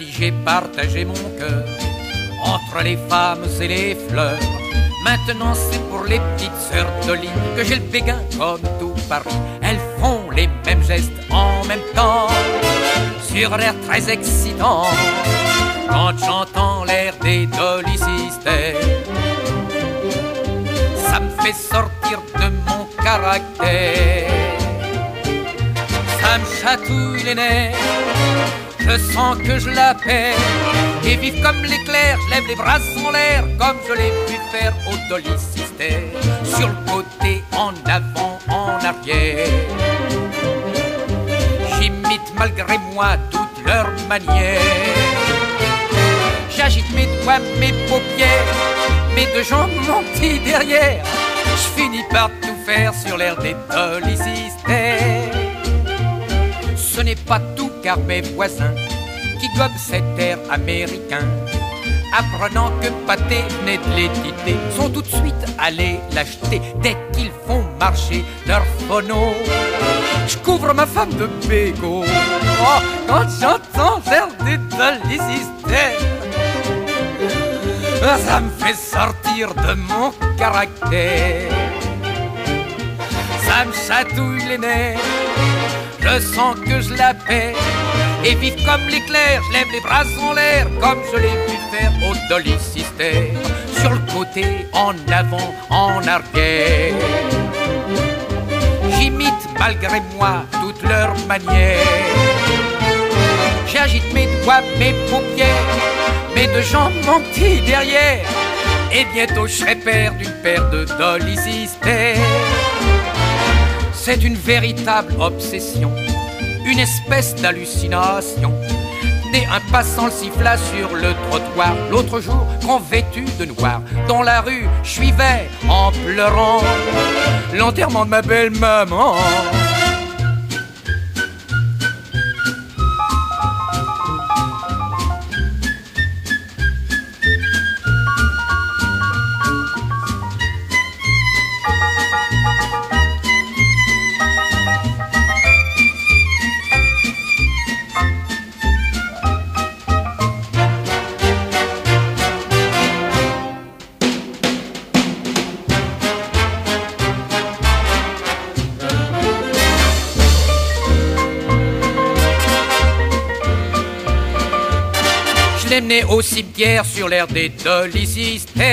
j'ai partagé mon cœur entre les femmes et les fleurs. Maintenant c'est pour les petites sœurs Dolly que j'ai le béguin comme tout Paris. Elles font les mêmes gestes en même temps sur l'air très excitant quand j'entends l'air des Dolly Sisters. Ça me fait sortir de mon caractère. Ça me chatouille les nerfs. Je sens que je la perds. Et vive comme l'éclair, je lève les bras en l'air comme je l'ai pu faire au Dolly. Sur le côté, en avant, en arrière. J'imite malgré moi toutes leurs manières. J'agite mes doigts, mes paupières, mes deux jambes, mon petit derrière. Je finis par tout faire sur l'air des Dolly. Ce n'est pas tout car mes voisins qui gobent cet air américain, apprenant que Pâté venait de sont tout de suite allés l'acheter dès qu'ils font marcher leur phono. Je couvre ma femme de bégo oh, quand j'entends l'air des Dolly Sisters. Ça me fait sortir de mon caractère. Ça me chatouille les nerfs. Je sens que je la perds. Et vite comme l'éclair, je lève les bras en l'air comme je l'ai pu faire au Dolly Sister. Sur le côté, en avant, en arrière. J'imite malgré moi toutes leurs manières. J'agite mes doigts, mes paupières, mes deux jambes, petit derrière. Et bientôt je serai père d'une paire de Dolly Sisters. C'est une véritable obsession, une espèce d'hallucination. Dès un passant le siffla sur le trottoir, l'autre jour, grand vêtu de noir, dans la rue, je suivais en pleurant l'enterrement de ma belle maman. Je l'ai mené au cimetière sur l'air des Dolly Sisters.